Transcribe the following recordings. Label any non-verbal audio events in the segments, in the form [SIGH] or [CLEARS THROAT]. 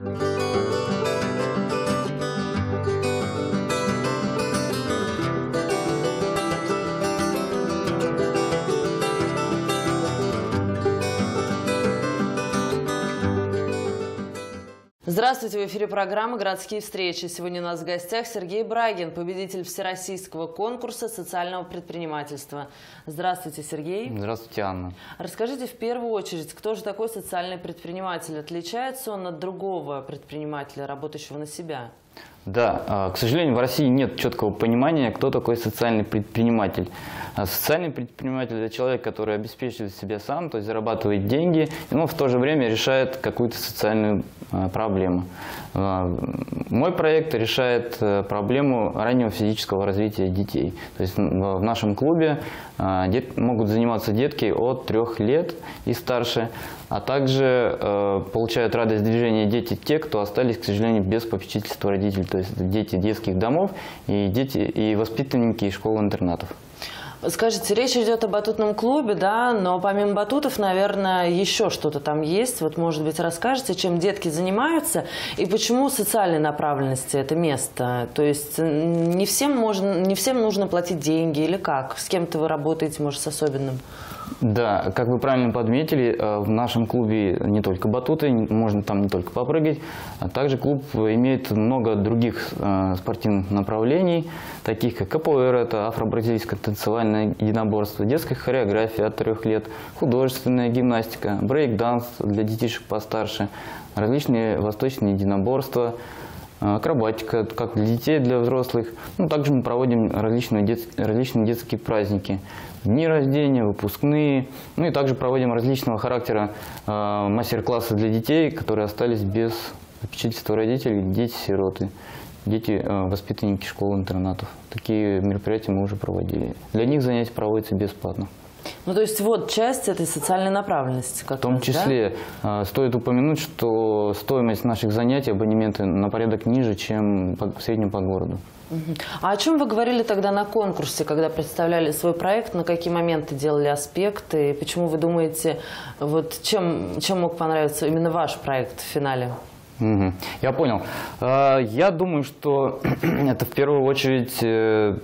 Mm-hmm. [LAUGHS] Здравствуйте, в эфире программы «Городские встречи». Сегодня у нас в гостях Сергей Брагин, победитель всероссийского конкурса социального предпринимательства. Здравствуйте, Сергей. Здравствуйте, Анна. Расскажите в первую очередь, кто же такой социальный предприниматель? Отличается он от другого предпринимателя, работающего на себя? Да, а, к сожалению, в России нет четкого понимания, кто такой социальный предприниматель. А социальный предприниматель – это человек, который обеспечивает себя сам, то есть зарабатывает деньги, но в то же время решает какую-то социальную а, проблему. Мой проект решает э, проблему раннего физического развития детей. То есть в нашем клубе могут заниматься детки от трех лет и старше, а также э, получают радость движения дети те, кто остались, к сожалению, без попечительства родителей, то есть дети детских домов и дети и воспитанники школ-интернатов. Скажите, речь идет о батутном клубе, да, но помимо батутов, наверное, еще что-то там есть. Вот, может быть, расскажете, чем детки занимаются и почему социальной направленности это место? То есть не всем, можно, не всем нужно платить деньги или как? С кем-то вы работаете, может, с особенным? Да, как вы правильно подметили, э, в нашем клубе не только батуты, можно там не только попрыгать, а также клуб имеет много других э, спортивных направлений, таких как КПР, это афро-бразильское танцевальное единоборство, детская хореография от трех лет, художественная гимнастика, брейк-данс для детишек постарше, различные восточные единоборства, акробатика как для детей, для взрослых. Ну, также мы проводим различные, дет... различные детские праздники дни рождения, выпускные. Ну и также проводим различного характера э, мастер-классы для детей, которые остались без попечительства родителей, дети-сироты, дети, э, воспитанники школ-интернатов. Такие мероприятия мы уже проводили. Для них занятия проводятся бесплатно. Ну, то есть вот часть этой социальной направленности. Как В том раз, числе да? стоит упомянуть, что стоимость наших занятий, абонементы на порядок ниже, чем в среднем по городу. А о чем вы говорили тогда на конкурсе, когда представляли свой проект, на какие моменты делали аспекты, и почему вы думаете, вот чем, чем мог понравиться именно ваш проект в финале? Угу. Я понял. А, я думаю, что [CLEARS THROAT] это в первую очередь э,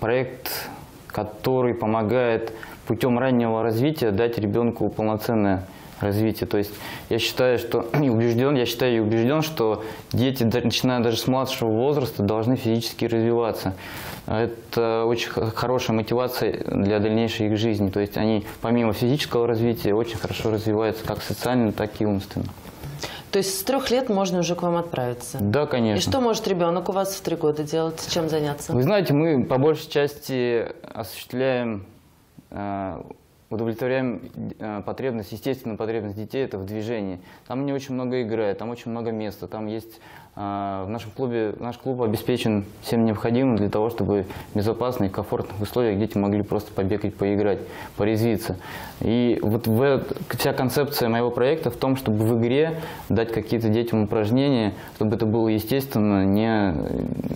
проект, который помогает путем раннего развития дать ребенку полноценное развития. То есть я считаю, что [CLEARS THROAT] и убежден, я считаю и убежден, что дети, начиная даже с младшего возраста, должны физически развиваться. Это очень хорошая мотивация для дальнейшей их жизни. То есть они помимо физического развития очень хорошо развиваются как социально, так и умственно. То есть с трех лет можно уже к вам отправиться? Да, конечно. И что может ребенок у вас в три года делать? Чем заняться? Вы знаете, мы по большей части осуществляем э, удовлетворяем э, потребность, естественную потребность детей, это в движении. Там не очень много играет, там очень много места, там есть в нашем клубе, наш клуб обеспечен всем необходимым для того, чтобы в безопасных, комфортных условиях дети могли просто побегать, поиграть, порезвиться. И вот в, вся концепция моего проекта в том, чтобы в игре дать какие-то детям упражнения, чтобы это было естественно, не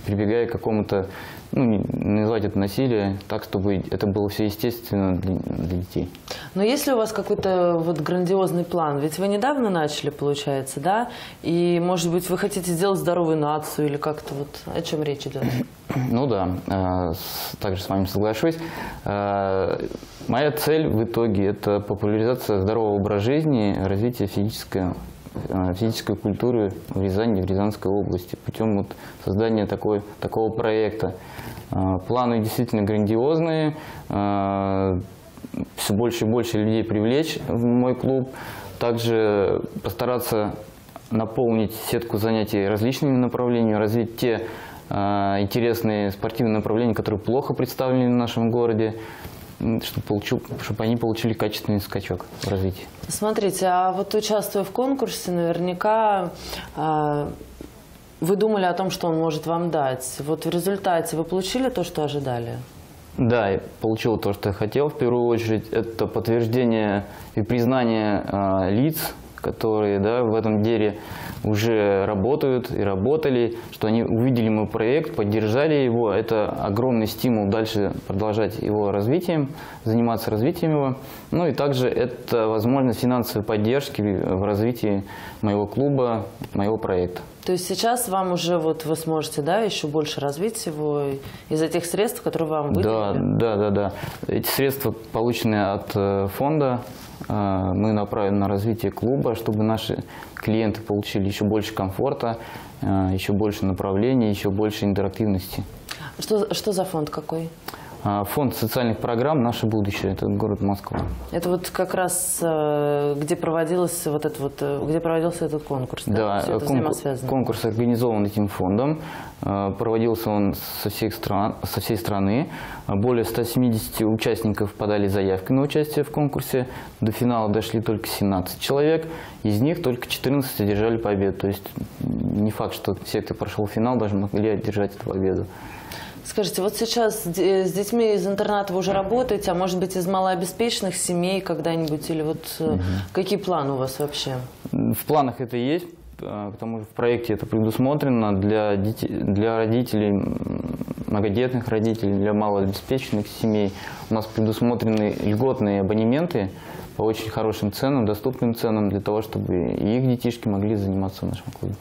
прибегая к какому-то ну, назвать это насилие, так, чтобы это было все естественно для, для детей. Но есть ли у вас какой-то вот грандиозный план? Ведь вы недавно начали, получается, да? И, может быть, вы хотите сделать здоровую нацию или как-то вот о чем речь идет? [CLEARS THROAT] Ну да, э, также с вами соглашусь. Э, моя цель в итоге – это популяризация здорового образа жизни, развитие физического Э, физической культуры в Рязани, в Рязанской области путем вот создания такой, такого проекта. Планы действительно грандиозные, все больше и больше людей привлечь в мой клуб, также постараться наполнить сетку занятий различными направлениями, развить те интересные спортивные направления, которые плохо представлены в нашем городе, чтобы, получил, чтобы они получили качественный скачок в развитии. Смотрите, а вот участвуя в конкурсе, наверняка э, вы думали о том, что он может вам дать. Вот в результате вы получили то, что ожидали? Да, я получил то, что я хотел. В первую очередь, это подтверждение и признание э, лиц, которые да, в этом деле уже работают и работали, что они увидели мой проект, поддержали его. Это огромный стимул дальше продолжать его развитием, заниматься развитием его. Ну и также это возможность финансовой поддержки в развитии моего клуба, моего проекта. То есть сейчас вам уже вот вы сможете, да, еще больше развить его из-за тех средств, которые вам выделили? Да, да, да, да. Эти средства, полученные от э, фонда, э, мы направим на развитие клуба, чтобы наши клиенты получили еще больше комфорта, э, еще больше направлений, еще больше интерактивности. Что, что за фонд какой? А, фонд социальных программ «Наше будущее» – это город Москва. Это вот как раз э, где проводилось вот это вот, э, где проводился этот конкурс. Да, да конкурс, конкурс организован этим фондом. Э, проводился он со, всех стран, со всей страны. Более 170 участников подали заявки на участие в конкурсе. До финала дошли только 17 человек. Из них только 14 одержали победу. То есть не факт, что все, кто прошел финал, даже могли одержать эту победу. Скажите, вот сейчас с детьми из интерната вы уже работаете, а может быть из малообеспеченных семей когда-нибудь? Или вот угу. какие планы у вас вообще? В планах это есть, к тому же в проекте это предусмотрено для, детей, для родителей, многодетных родителей, для малообеспеченных семей. У нас предусмотрены льготные абонементы по очень хорошим ценам, доступным ценам, для того, чтобы и их детишки могли заниматься в нашем клубе.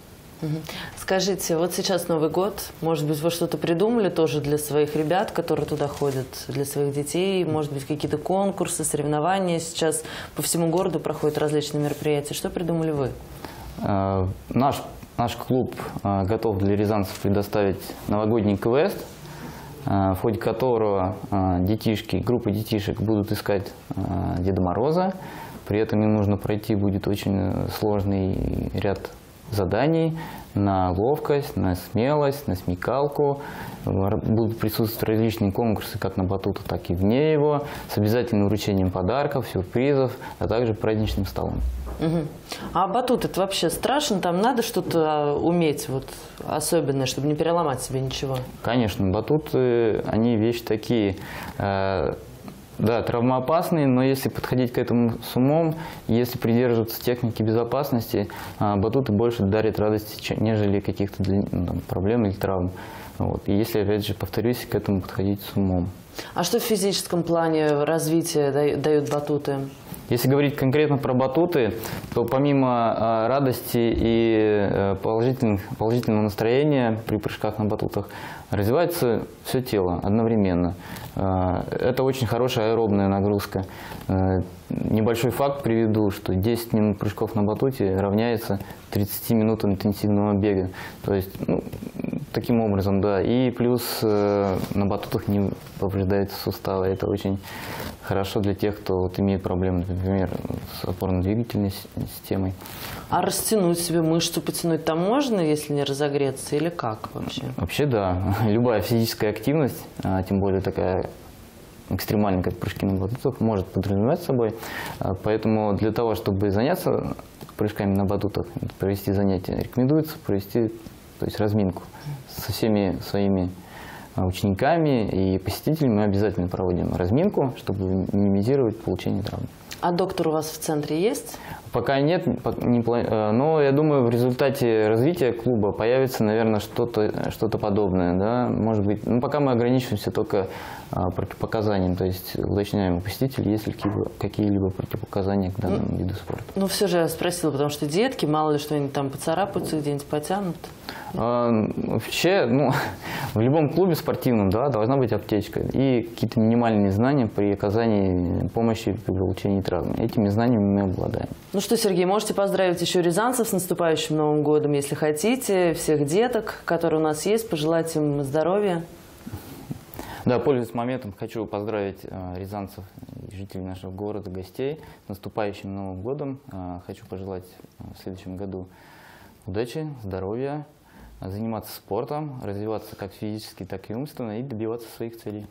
Скажите, вот сейчас Новый год, может быть, вы что-то придумали тоже для своих ребят, которые туда ходят, для своих детей, может быть, какие-то конкурсы, соревнования. Сейчас по всему городу проходят различные мероприятия. Что придумали вы? Э, наш, наш клуб э, готов для рязанцев предоставить новогодний квест, э, в ходе которого детишки, группа детишек будут искать Деда Мороза. При этом им нужно пройти будет очень сложный ряд заданий на ловкость, на смелость, на смекалку. Будут присутствовать различные конкурсы как на батуту, так и вне его, с обязательным вручением подарков, сюрпризов, а также праздничным столом. Угу. А батут это вообще страшно? Там надо что-то а, уметь вот особенное, чтобы не переломать себе ничего? Конечно, батуты, они вещи такие э, да, травмоопасные, но если подходить к этому с умом, если придерживаться техники безопасности, а, батуты больше дарят радости, нежели каких-то ну, проблем или травм. Вот. И если, опять же, повторюсь, к этому подходить с умом. А что в физическом плане развития дают батуты? Если говорить конкретно про батуты, то помимо э, радости и э, положительных, положительного настроения при прыжках на батутах, развивается все тело одновременно. Э, это очень хорошая аэробная нагрузка. Э, небольшой факт приведу, что 10 минут прыжков на батуте равняется 30 минутам интенсивного бега. То есть, ну, таким образом, да. И плюс э, на батутах не повреждаются суставы. Это очень хорошо для тех, кто вот имеет проблемы, например, с опорно-двигательной системой. А растянуть себе мышцу, потянуть там можно, если не разогреться, или как вообще? Вообще да. [LAUGHS] Любая физическая активность, а тем более такая экстремальная, как прыжки на батутах, может подразумевать собой. А, поэтому для того, чтобы заняться прыжками на батутах, провести занятия, рекомендуется провести то есть разминку со всеми своими а, учениками и посетителями мы обязательно проводим разминку, чтобы минимизировать получение травм. А доктор у вас в центре есть? Пока нет, э, но я думаю, в результате развития клуба появится, наверное, что-то что, -то, подобное. Да? Может быть, ну, пока мы ограничиваемся только противопоказаниям, то есть уточняем у посетителей, есть ли какие-либо противопоказания к данному ну, виду спорта. Ну, все же я спросила, потому что детки, мало ли что они там поцарапаются, где-нибудь потянут. А, вообще, ну, [LAUGHS] в любом клубе спортивном да, должна быть аптечка и какие-то минимальные знания при оказании помощи при получении травмы. Этими знаниями мы обладаем. Ну что, Сергей, можете поздравить еще рязанцев с наступающим Новым годом, если хотите, всех деток, которые у нас есть, пожелать им здоровья. Да, пользуясь моментом, хочу поздравить э, рязанцев и жителей нашего города, гостей с наступающим Новым годом. Э, хочу пожелать э, в следующем году удачи, здоровья, заниматься спортом, развиваться как физически, так и умственно и добиваться своих целей.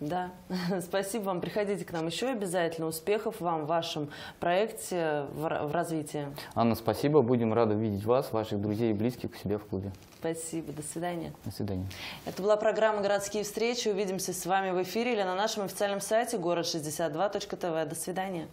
Да, [LAUGHS] спасибо вам. Приходите к нам еще обязательно. Успехов вам в вашем проекте, в, развитии. Анна, спасибо. Будем рады видеть вас, ваших друзей и близких у себя в клубе. Спасибо. До свидания. До свидания. Это была программа «Городские встречи». Увидимся с вами в эфире или на нашем официальном сайте город62.тв. До свидания.